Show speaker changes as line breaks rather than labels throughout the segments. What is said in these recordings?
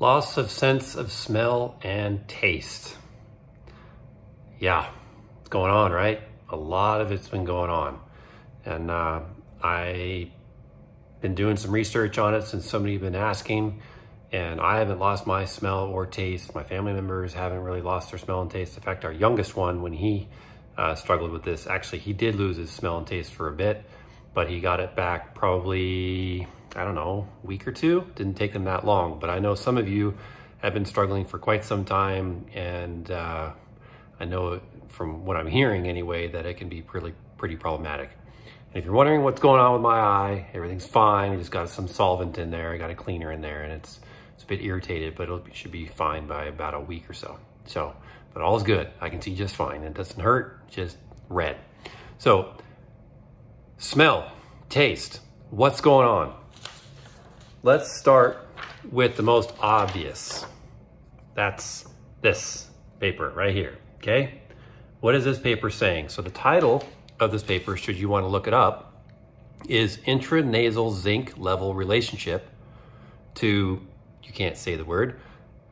Loss of sense of smell and taste. Yeah, it's going on, right? A lot of it's been going on. And uh, I've been doing some research on it since somebody been asking. And I haven't lost my smell or taste. My family members haven't really lost their smell and taste. In fact, our youngest one, when he uh, struggled with this, actually, he did lose his smell and taste for a bit, but he got it back probably I don't know, week or two. Didn't take them that long, but I know some of you have been struggling for quite some time, and uh, I know from what I'm hearing anyway that it can be pretty pretty problematic. And if you're wondering what's going on with my eye, everything's fine. I just got some solvent in there. I got a cleaner in there, and it's it's a bit irritated, but it should be fine by about a week or so. So, but all is good. I can see just fine. It doesn't hurt, just red. So, smell, taste, what's going on? Let's start with the most obvious. That's this paper right here, okay? What is this paper saying? So the title of this paper, should you want to look it up, is intranasal zinc level relationship to, you can't say the word,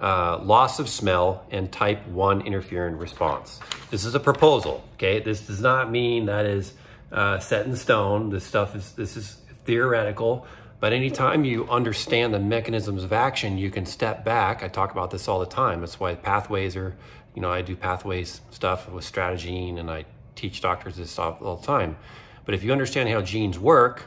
uh, loss of smell and type 1 interferon response. This is a proposal, okay? This does not mean that is uh, set in stone. This stuff is, this is theoretical. But anytime you understand the mechanisms of action, you can step back. I talk about this all the time. That's why pathways are, you know, I do pathways stuff with StrateGene and I teach doctors this all the time. But if you understand how genes work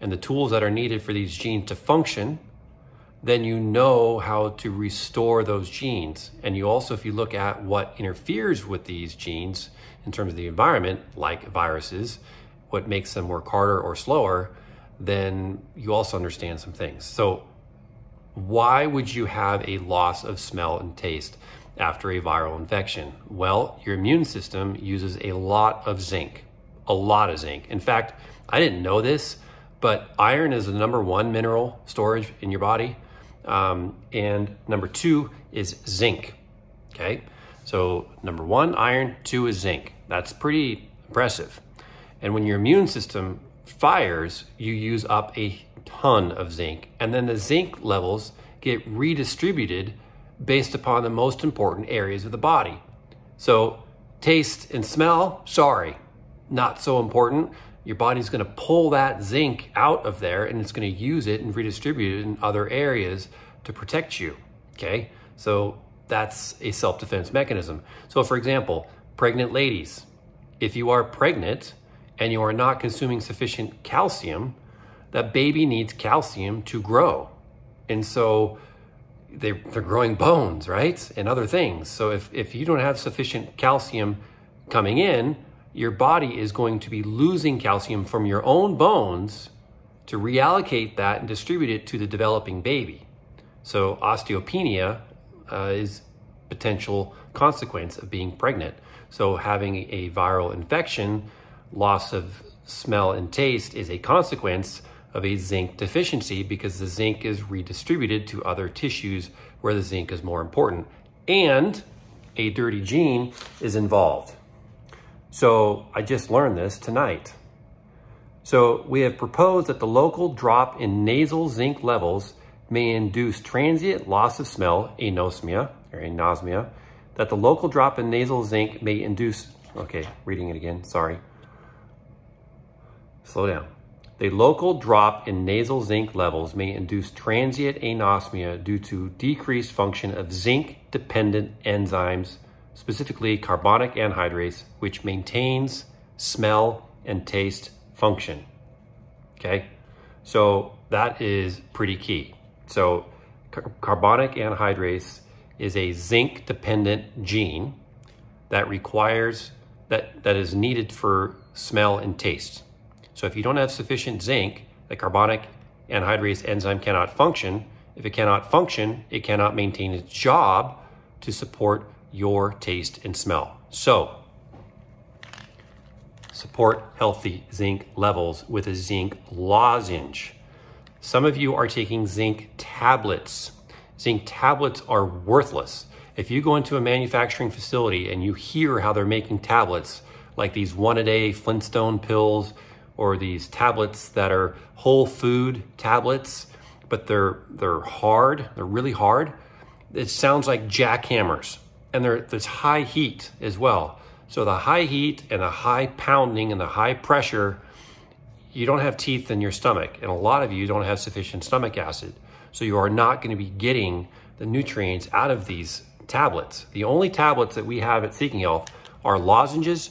and the tools that are needed for these genes to function, then you know how to restore those genes. And you also, if you look at what interferes with these genes in terms of the environment, like viruses, what makes them work harder or slower, then you also understand some things. So, why would you have a loss of smell and taste after a viral infection? Well, your immune system uses a lot of zinc, a lot of zinc. In fact, I didn't know this, but iron is the number one mineral storage in your body. Um, and number two is zinc. Okay. So, number one, iron, two is zinc. That's pretty impressive. And when your immune system fires, you use up a ton of zinc. And then the zinc levels get redistributed based upon the most important areas of the body. So, taste and smell, sorry, not so important. Your body's gonna pull that zinc out of there and it's gonna use it and redistribute it in other areas to protect you. Okay? So, that's a self defense mechanism. So, for example, pregnant ladies, if you are pregnant, and you are not consuming sufficient calcium, that baby needs calcium to grow. And so they, they're growing bones, right? And other things. So if, if you don't have sufficient calcium coming in, your body is going to be losing calcium from your own bones to reallocate that and distribute it to the developing baby. So osteopenia uh, is potential consequence of being pregnant. So having a viral infection loss of smell and taste is a consequence of a zinc deficiency because the zinc is redistributed to other tissues where the zinc is more important and a dirty gene is involved. So I just learned this tonight. So we have proposed that the local drop in nasal zinc levels may induce transient loss of smell, anosmia or anosmia, that the local drop in nasal zinc may induce, okay, reading it again, sorry slow down. The local drop in nasal zinc levels may induce transient anosmia due to decreased function of zinc-dependent enzymes, specifically carbonic anhydrase, which maintains smell and taste function. Okay, so that is pretty key. So car carbonic anhydrase is a zinc-dependent gene that requires, that, that is needed for smell and taste. So if you don't have sufficient zinc, the carbonic anhydrase enzyme cannot function. If it cannot function, it cannot maintain its job to support your taste and smell. So support healthy zinc levels with a zinc lozenge. Some of you are taking zinc tablets. Zinc tablets are worthless. If you go into a manufacturing facility and you hear how they're making tablets, like these one a day Flintstone pills, or these tablets that are whole food tablets, but they're they're hard. They're really hard. It sounds like jackhammers, and there's high heat as well. So the high heat and the high pounding and the high pressure, you don't have teeth in your stomach, and a lot of you don't have sufficient stomach acid. So you are not going to be getting the nutrients out of these tablets. The only tablets that we have at Seeking Health are lozenges,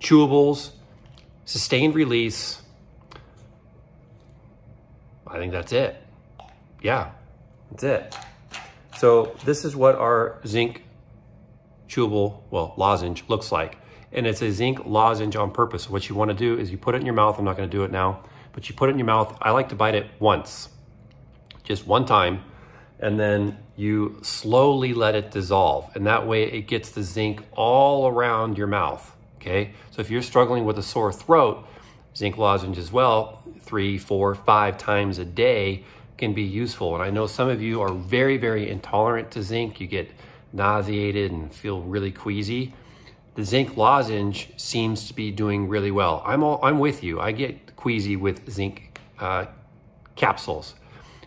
chewables, sustained release. I think that's it. Yeah, that's it. So this is what our zinc chewable, well, lozenge looks like. And it's a zinc lozenge on purpose. What you want to do is you put it in your mouth. I'm not going to do it now, but you put it in your mouth. I like to bite it once, just one time. And then you slowly let it dissolve. And that way it gets the zinc all around your mouth. Okay. So if you're struggling with a sore throat, zinc lozenge as well, three, four, five times a day can be useful. And I know some of you are very, very intolerant to zinc. You get nauseated and feel really queasy. The zinc lozenge seems to be doing really well. I'm all, I'm with you. I get queasy with zinc uh, capsules,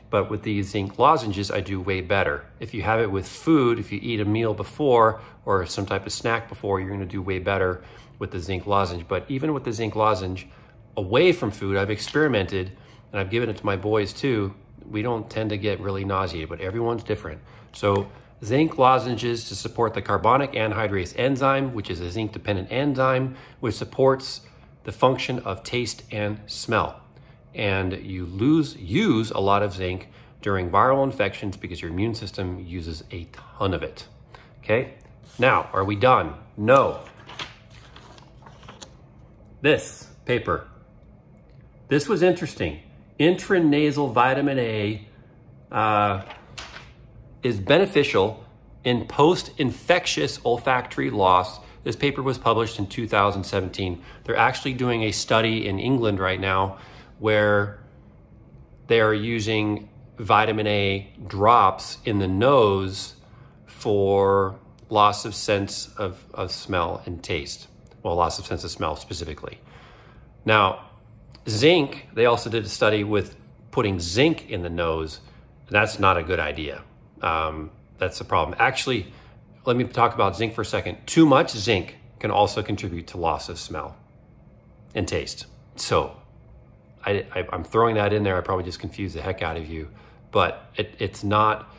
but with these zinc lozenges, I do way better. If you have it with food, if you eat a meal before or some type of snack before, you're going to do way better with the zinc lozenge. But even with the zinc lozenge, away from food, I've experimented and I've given it to my boys too. We don't tend to get really nauseated, but everyone's different. So zinc lozenges to support the carbonic anhydrase enzyme, which is a zinc dependent enzyme, which supports the function of taste and smell. And you lose, use a lot of zinc during viral infections because your immune system uses a ton of it. Okay, now are we done? No. This paper. This was interesting. Intranasal vitamin A uh, is beneficial in post-infectious olfactory loss. This paper was published in 2017. They're actually doing a study in England right now where they are using vitamin A drops in the nose for loss of sense of, of smell and taste. Well, loss of sense of smell specifically. Now, zinc, they also did a study with putting zinc in the nose. That's not a good idea. Um, that's the problem. Actually, let me talk about zinc for a second. Too much zinc can also contribute to loss of smell and taste. So I, am throwing that in there. I probably just confused the heck out of you, but it, it's not,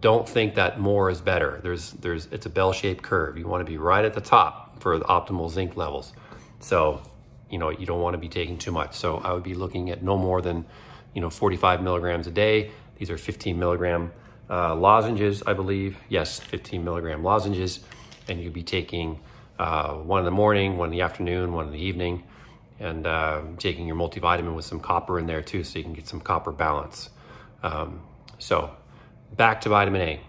don't think that more is better. There's, there's, it's a bell-shaped curve. You want to be right at the top for the optimal zinc levels. So, you know, you don't want to be taking too much. So I would be looking at no more than, you know, 45 milligrams a day. These are 15 milligram uh, lozenges, I believe. Yes, 15 milligram lozenges. And you'd be taking uh, one in the morning, one in the afternoon, one in the evening, and uh, taking your multivitamin with some copper in there too, so you can get some copper balance. Um, so back to vitamin A.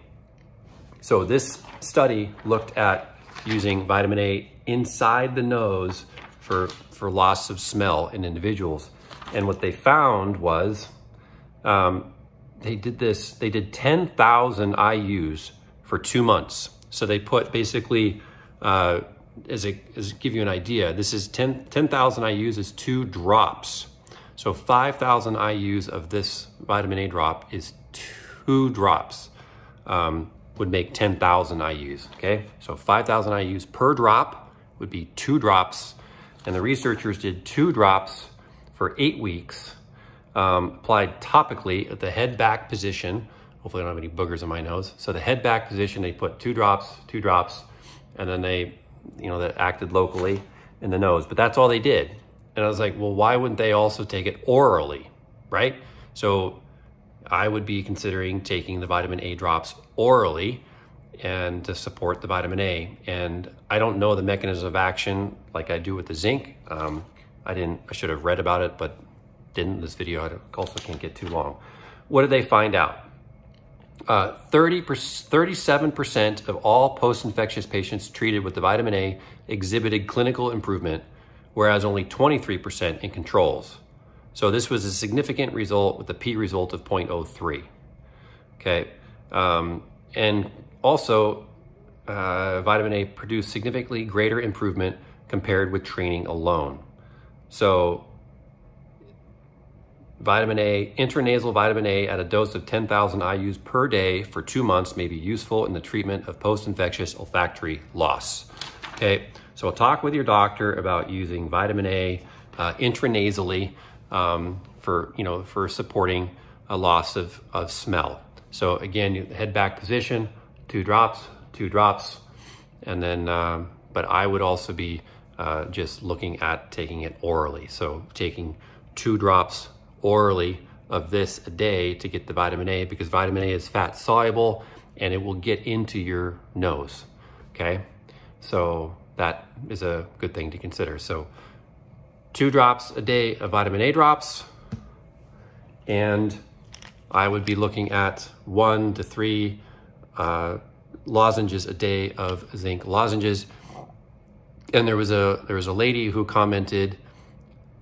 So this study looked at using vitamin A inside the nose for, for loss of smell in individuals. And what they found was um, they did this, they did 10,000 IUs for two months. So they put basically, uh, as a as give you an idea, this is 10,000 10, IUs is two drops. So 5,000 IUs of this vitamin A drop is two drops, um, would make 10,000 IUs, okay? So 5,000 IUs per drop would be two drops. And the researchers did two drops for eight weeks um, applied topically at the head back position. Hopefully I don't have any boogers in my nose. So the head back position, they put two drops, two drops, and then they, you know, that acted locally in the nose. But that's all they did. And I was like, well, why wouldn't they also take it orally, right? So I would be considering taking the vitamin A drops orally and to support the vitamin A. And I don't know the mechanism of action like I do with the zinc. Um, I didn't, I should have read about it, but didn't this video, I also can't get too long. What did they find out? 30 37% of all post-infectious patients treated with the vitamin A exhibited clinical improvement, whereas only 23% in controls. So this was a significant result with a p result of 0.03. Okay, um, and also uh, vitamin A produced significantly greater improvement compared with training alone. So vitamin A, intranasal vitamin A at a dose of 10,000 IUs per day for two months may be useful in the treatment of post-infectious olfactory loss. Okay, so talk with your doctor about using vitamin A uh, intranasally um, for, you know, for supporting a loss of, of smell. So again, head back position, two drops, two drops, and then, um, but I would also be uh, just looking at taking it orally. So taking two drops orally of this a day to get the vitamin A because vitamin A is fat soluble and it will get into your nose, okay? So that is a good thing to consider. So two drops a day of vitamin A drops and I would be looking at one to three uh, lozenges a day of zinc lozenges. And there was a there was a lady who commented,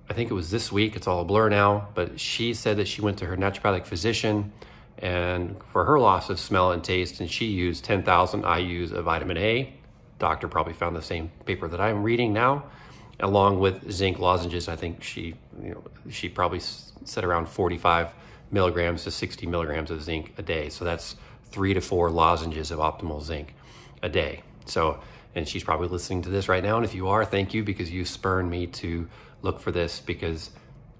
I think it was this week, it's all a blur now, but she said that she went to her naturopathic physician and for her loss of smell and taste, and she used 10,000 IUs of vitamin A. Doctor probably found the same paper that I'm reading now, along with zinc lozenges. I think she, you know, she probably said around 45 milligrams to 60 milligrams of zinc a day. So that's three to four lozenges of optimal zinc a day. So, and she's probably listening to this right now. And if you are, thank you because you spurned me to look for this because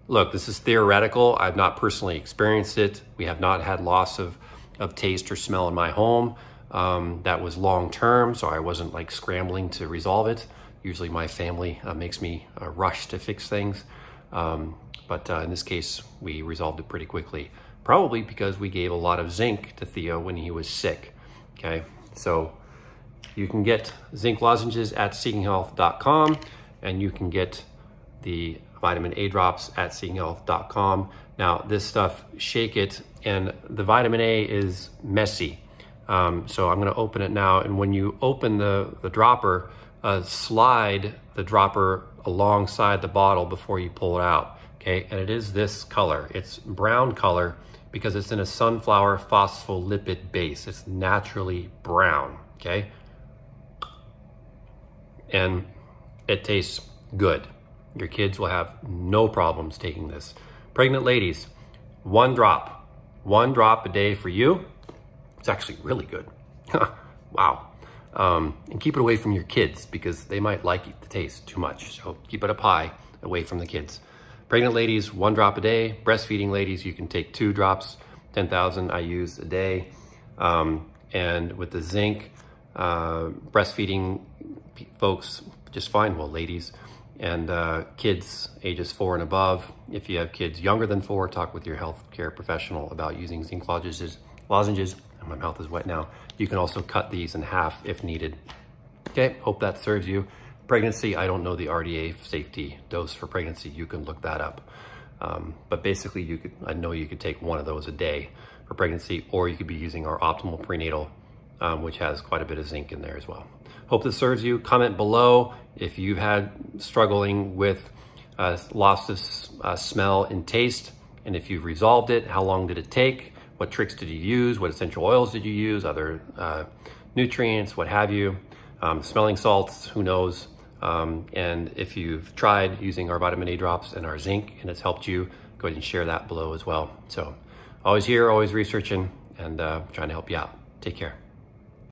look, this is theoretical. I've not personally experienced it. We have not had loss of, of taste or smell in my home. Um, that was long term, so I wasn't like scrambling to resolve it. Usually my family uh, makes me uh, rush to fix things. Um, but uh, in this case, we resolved it pretty quickly, probably because we gave a lot of zinc to Theo when he was sick. Okay, so you can get zinc lozenges at seekinghealth.com and you can get the vitamin A drops at seekinghealth.com. Now, this stuff, shake it, and the vitamin A is messy. Um, so I'm gonna open it now, and when you open the, the dropper, uh, slide the dropper alongside the bottle before you pull it out okay? And it is this color. It's brown color because it's in a sunflower phospholipid base. It's naturally brown, okay? And it tastes good. Your kids will have no problems taking this. Pregnant ladies, one drop, one drop a day for you. It's actually really good. wow. Um, and keep it away from your kids because they might like the taste too much. So keep it up high away from the kids. Pregnant ladies, one drop a day. Breastfeeding ladies, you can take two drops, 10,000 IUs a day. Um, and with the zinc, uh, breastfeeding folks, just fine, well, ladies, and uh, kids ages four and above. If you have kids younger than four, talk with your healthcare professional about using zinc lozenges. lozenges. My mouth is wet now. You can also cut these in half if needed. Okay, hope that serves you. Pregnancy, I don't know the RDA safety dose for pregnancy. You can look that up. Um, but basically, you could I know you could take one of those a day for pregnancy, or you could be using our optimal prenatal, um, which has quite a bit of zinc in there as well. Hope this serves you. Comment below if you've had struggling with uh, loss of uh, smell and taste, and if you've resolved it, how long did it take? What tricks did you use? What essential oils did you use? Other uh, nutrients, what have you? Um, smelling salts, who knows? Um, and if you've tried using our vitamin A drops and our zinc and it's helped you, go ahead and share that below as well. So always here, always researching and uh, trying to help you out. Take care.